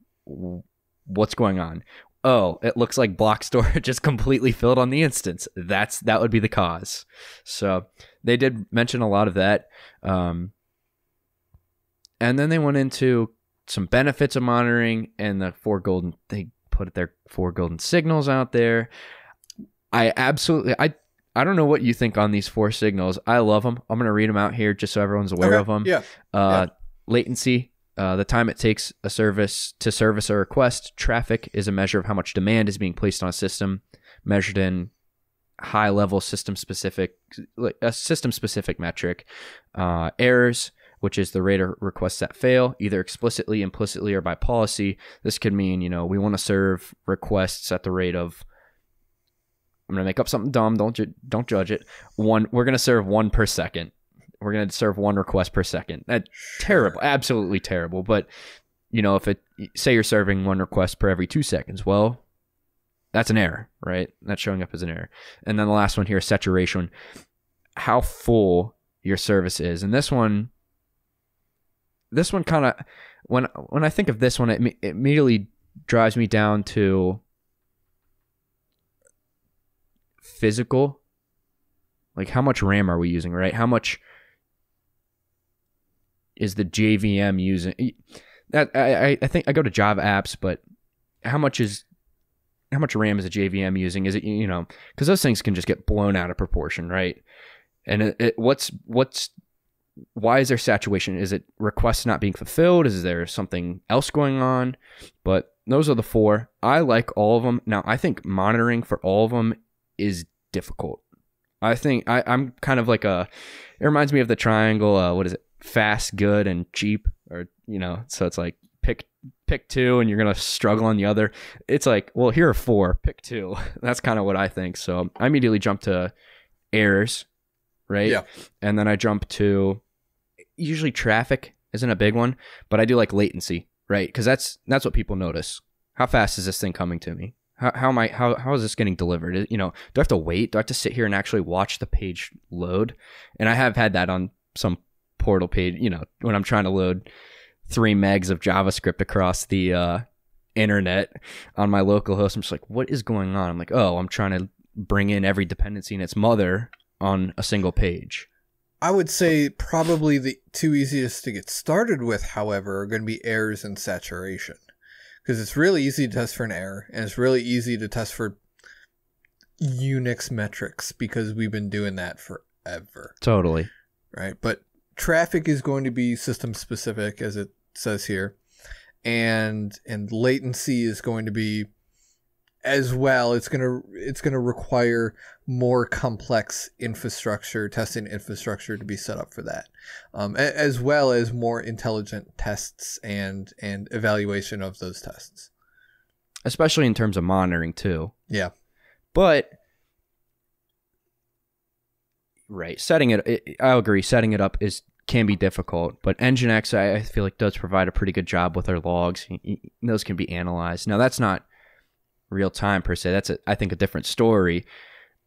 What's going on? Oh, it looks like block storage is completely filled on the instance. That's that would be the cause. So they did mention a lot of that. Um, and then they went into some benefits of monitoring and the four golden they put their four golden signals out there. I absolutely I I don't know what you think on these four signals. I love them. I'm going to read them out here just so everyone's aware Okay, of them. Yeah. Uh, Latency, uh, the time it takes a service to service a request. Traffic is a measure of how much demand is being placed on a system, measured in high level system specific, a system specific metric. Uh, errors, which is the rate of requests that fail, either explicitly, implicitly, or by policy. This could mean, you know, we want to serve requests at the rate of I'm gonna make up something dumb. Don't ju- don't judge it. One, we're gonna serve one per second. We're gonna serve one request per second. That terrible, absolutely terrible. But you know, if it say you're serving one request per every two seconds, well, that's an error, right? That's showing up as an error. And then the last one here, saturation, how full your service is. And this one, this one kind of when when I think of this one, it, it immediately drives me down to physical like how much ram are we using right how much is the jvm using that I, I- think i go to java apps but how much is how much ram is a jvm using is it you know because those things can just get blown out of proportion right and it, it, what's what's why is there saturation is it requests not being fulfilled is there something else going on but those are the four i like all of them now i think monitoring for all of them is difficult. I think I, I'm kind of like a. It reminds me of the triangle. Uh, what is it? Fast, good, and cheap, or you know. So it's like pick pick two, and you're gonna struggle on the other. It's like, well, here are four. Pick two. That's kind of what I think. So I immediately jump to errors, right? Yeah. And then I jump to usually traffic isn't a big one, but I do like latency, right? Because that's that's what people notice. How fast is this thing coming to me? How, how am I how, how is this getting delivered? You know, do I have to wait? Do I have to sit here and actually watch the page load? And I have had that on some portal page, you know, when I'm trying to load three megs of JavaScript across the uh, internet on my local host. I'm just like, what is going on? I'm like, oh, I'm trying to bring in every dependency and its mother on a single page. I would say probably the two easiest to get started with, however, are going to be errors and saturation. Because it's really easy to test for an error, and it's really easy to test for Unix metrics because we've been doing that forever, Totally. right? But traffic is going to be system specific, as it says here, and and latency is going to be as well. It's gonna it's gonna require more complex infrastructure, testing infrastructure to be set up for that, um, as well as more intelligent tests and and evaluation of those tests. Especially in terms of monitoring too. Yeah. But right, setting it, it I agree, setting it up is can be difficult, but Nginx I, I feel like does provide a pretty good job with our logs. Those can be analyzed. Now that's not real time per se. That's a, I think a different story.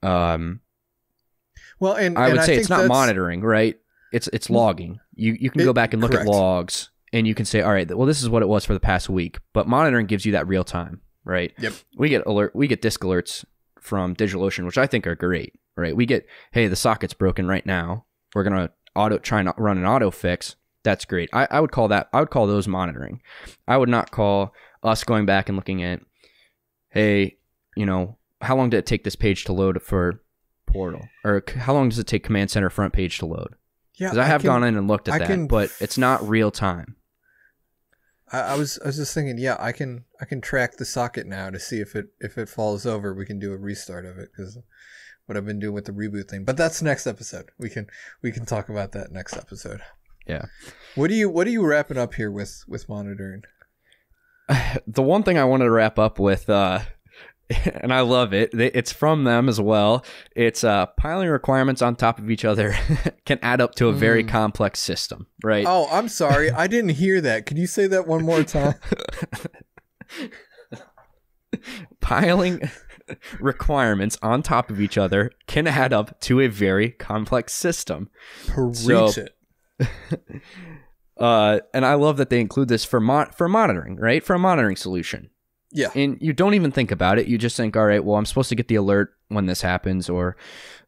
Um, Well, and I and would say think it's not monitoring, right? It's it's logging. You you can It- go back and look correct. at logs and you can say, all right, well this is what it was for the past week. But monitoring gives you that real time, right? Yep. We get alert we get disk alerts from DigitalOcean, which I think are great, right? We get, hey, the socket's broken right now. We're gonna auto try and run an auto fix. That's great. I, I would call that I would call those monitoring. I would not call us going back and looking at, hey, you know, how long did it take this page to load for portal or how long does it take command center front page to load Yeah, because i have can- gone in and looked at I that can but it's not real time I, I was I was just thinking, yeah, I can I can track the socket now to see if it if it falls over, we can do a restart of it because what I've been doing with the reboot thing. But that's next episode. We can we can talk about that next episode. Yeah. What do you what are you wrapping up here with with monitoring? the one thing i wanted to wrap up with uh and i love it it's from them as well it's uh piling requirements on top of each other can add up to a very Mm. complex system right Oh, I'm sorry, I didn't hear that. Could you say that one more time? piling requirements on top of each other can add up to a very complex system Preach So- it. uh, and I love that they include this for mon- for monitoring, right? For a monitoring solution. Yeah. And you don't even think about it. You just think, all right, well, I'm supposed to get the alert when this happens, or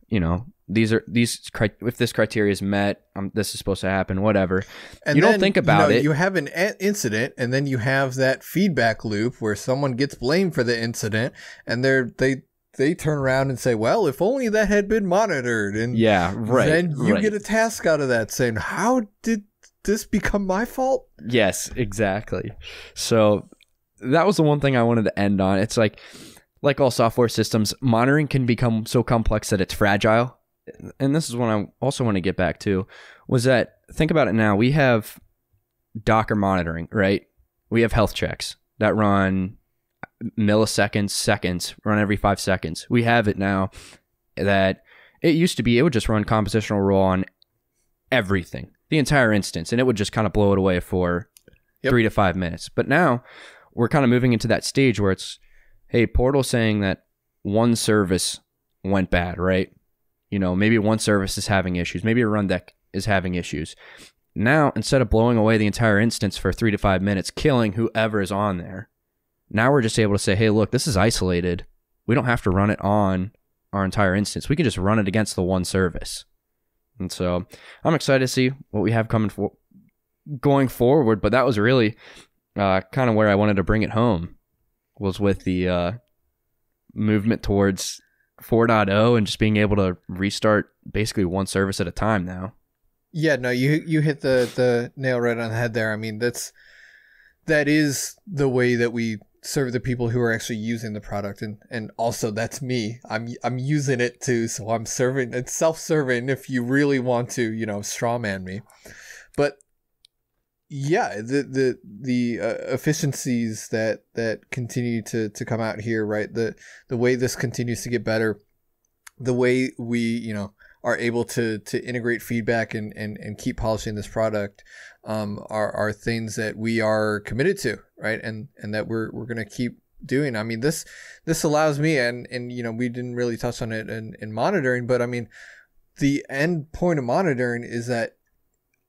you know, these are these if this criteria is met, um, this is supposed to happen. Whatever. And You don't then, think about know, it. You have an a- incident, and then you have that feedback loop where someone gets blamed for the incident, and they're they they turn around and say, "Well, if only that had been monitored." And Yeah, right. then you right. get a task out of that, saying, "How did this become my fault?" Yes, exactly. So that was the one thing I wanted to end on. It's like like all software systems, monitoring can become so complex that it's fragile. And this is what I also want to get back to was that think about it now. We have Docker monitoring, right? We have health checks that run milliseconds, seconds, run every five seconds. We have it now that it used to be it would just run compositional roll on everything, the entire instance, and it would just kind of blow it away for Yep. three to five minutes. But now we're kind of moving into that stage where it's, hey, Portal saying that one service went bad, right? You know, maybe one service is having issues, maybe a Rundeck is having issues. Now, instead of blowing away the entire instance for three to five minutes, killing whoever is on there, now we're just able to say, hey, look, this is isolated. We don't have to run it on our entire instance. We can just run it against the one service. And so I'm excited to see what we have coming for going forward. But that was really uh, kind of where I wanted to bring it home was with the uh, movement towards 4.0 and just being able to restart basically one service at a time now. Yeah, no, you you hit the the nail right on the head there. I mean, that's that is the way that we serve the people who are actually using the product, and and also that's me. I'm I'm using it too, so I'm serving. It's self-serving if you really want to, you know, strawman me. But yeah, the the the uh, efficiencies that that continue to to come out here, right? The the way this continues to get better, the way we you know are able to to integrate feedback and and, and keep polishing this product um, are are things that we are committed to, right? And and that we're we're gonna keep doing. I mean this this allows me and and you know we didn't really touch on it in, in monitoring, but I mean the end point of monitoring is that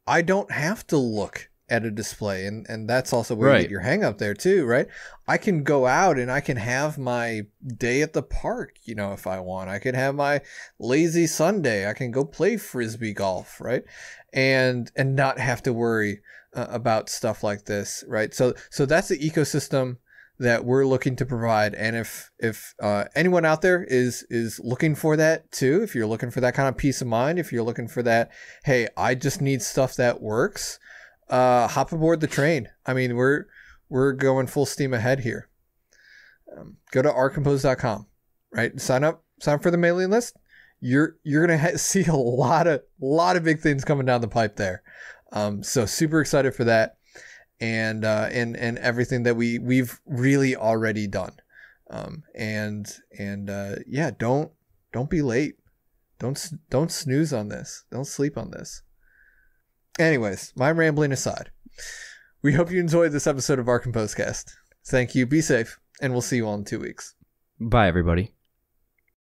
I don't have to look at a display and and that's also where you get your hang up there too right? I can go out and i can have my day at the park you know if i want. I can have my lazy sunday. I can go play frisbee golf right? And and not have to worry uh, about stuff like this right? So so that's the ecosystem that we're looking to provide. And if if uh, anyone out there is is looking for that too if you're looking for that kind of peace of mind if you're looking for that hey i just need stuff that works uh, hop aboard the train. I mean, we're we're going full steam ahead here. Um, go to ourcompose.com, right? Sign up, sign up for the mailing list. You're you're gonna ha- see a lot of lot of big things coming down the pipe there. Um, so super excited for that, and uh, and and everything that we we've really already done. Um, and and uh, yeah, don't don't be late. Don't don't snooze on this. Don't sleep on this. Anyways, my rambling aside, we hope you enjoyed this episode of OurComposeCast. Thank you, be safe, and we'll see you all in two weeks. Bye, everybody.